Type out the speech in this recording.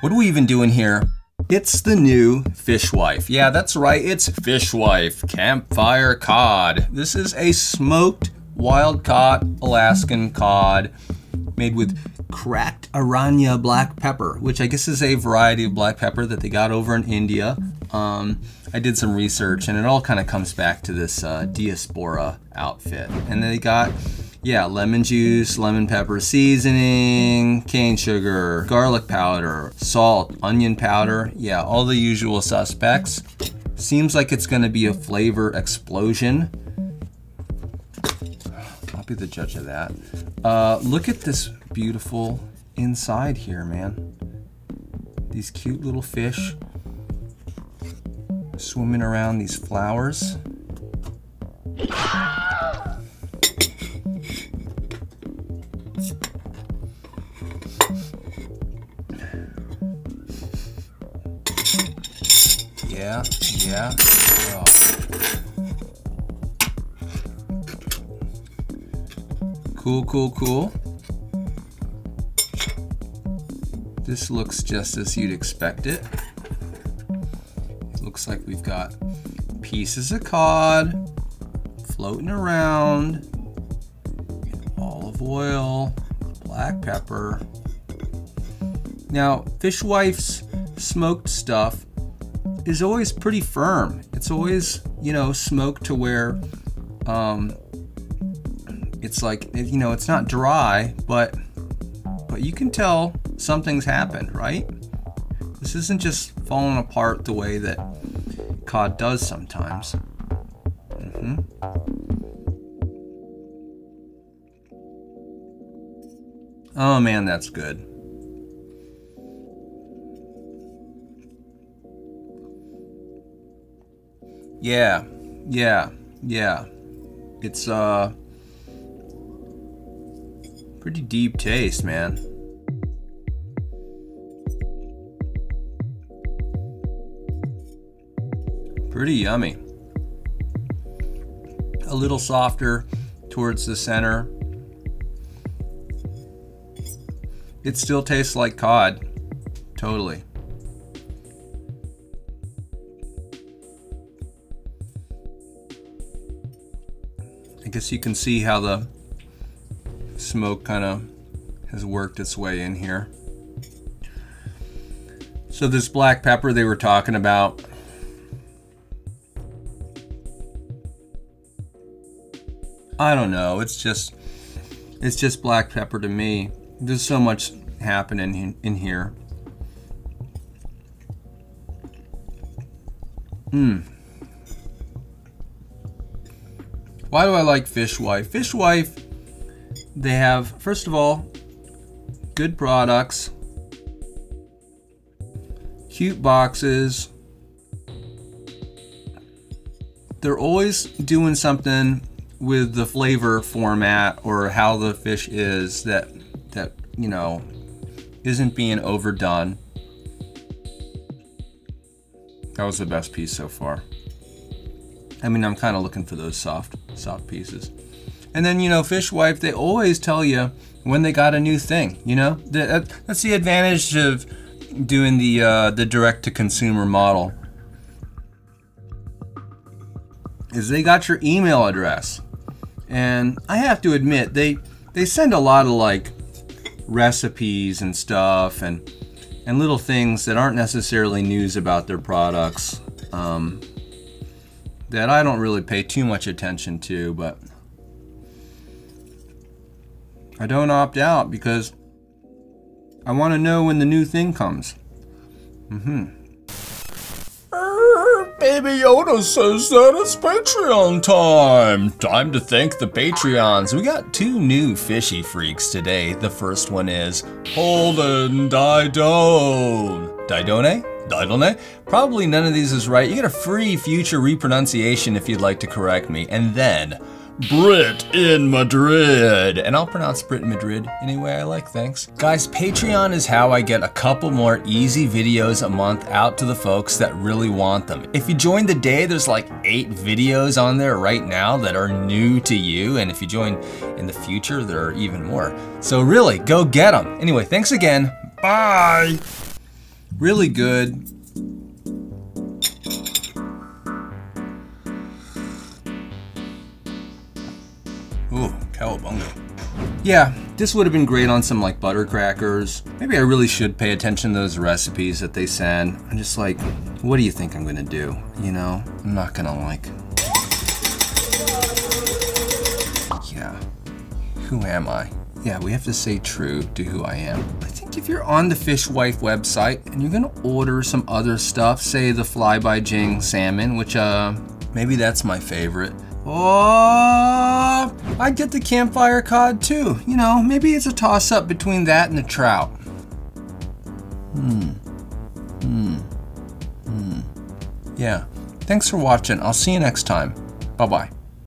What are we even doing here? It's the new Fishwife. Yeah, that's right, it's Fishwife Campfire Cod. This is a smoked wild caught Alaskan cod made with cracked Aranya black pepper, which I guess is a variety of black pepper that they got over in India. Um, I did some research and it all kind of comes back to this uh, diaspora outfit. And they got yeah, lemon juice, lemon pepper seasoning, cane sugar, garlic powder, salt, onion powder. Yeah, all the usual suspects. Seems like it's gonna be a flavor explosion. I'll be the judge of that. Uh, look at this beautiful inside here, man. These cute little fish swimming around these flowers. Yeah, yeah. Oh. Cool, cool, cool. This looks just as you'd expect it. it. Looks like we've got pieces of cod floating around, olive oil, black pepper. Now, Fishwife's smoked stuff is always pretty firm. It's always, you know, smoked to where um, it's like, you know, it's not dry, but but you can tell something's happened, right? This isn't just falling apart the way that cod does sometimes. Mm-hmm. Oh man, that's good. Yeah, yeah, yeah. It's uh pretty deep taste, man. Pretty yummy. A little softer towards the center. It still tastes like cod. Totally. Guess you can see how the smoke kind of has worked its way in here. So this black pepper they were talking about, I don't know, it's just, it's just black pepper to me. There's so much happening in here. Mmm. Why do I like Fishwife? Fishwife, they have, first of all, good products, cute boxes. They're always doing something with the flavor format or how the fish is that that you know isn't being overdone. That was the best piece so far. I mean, I'm kind of looking for those soft, soft pieces. And then, you know, Fishwife, they always tell you when they got a new thing, you know? That's the advantage of doing the, uh, the direct-to-consumer model. Is they got your email address. And I have to admit, they, they send a lot of, like, recipes and stuff and, and little things that aren't necessarily news about their products. Um, that I don't really pay too much attention to, but I don't opt out because I want to know when the new thing comes. Mm-hmm. Baby Yoda says that it's Patreon time. Time to thank the Patreons. We got two new fishy freaks today. The first one is Holden Didone. Didone? Didone? Probably none of these is right. You get a free future repronunciation if you'd like to correct me. And then Brit in Madrid. And I'll pronounce Brit in Madrid any way I like, thanks. Guys, Patreon is how I get a couple more easy videos a month out to the folks that really want them. If you join the day, there's like eight videos on there right now that are new to you. And if you join in the future, there are even more. So really, go get them. Anyway, thanks again. Bye. Really good. Ooh, cowabunga. Yeah, this would have been great on some like butter crackers. Maybe I really should pay attention to those recipes that they send. I'm just like, what do you think I'm gonna do? You know, I'm not gonna like. Yeah, who am I? Yeah, we have to stay true to who I am. I if you're on the Fishwife website and you're gonna order some other stuff, say the Fly by Jing salmon, which uh, maybe that's my favorite. Oh, I'd get the campfire cod too. You know, maybe it's a toss up between that and the trout. Hmm. Hmm. Hmm. Yeah. Thanks for watching. I'll see you next time. Bye bye.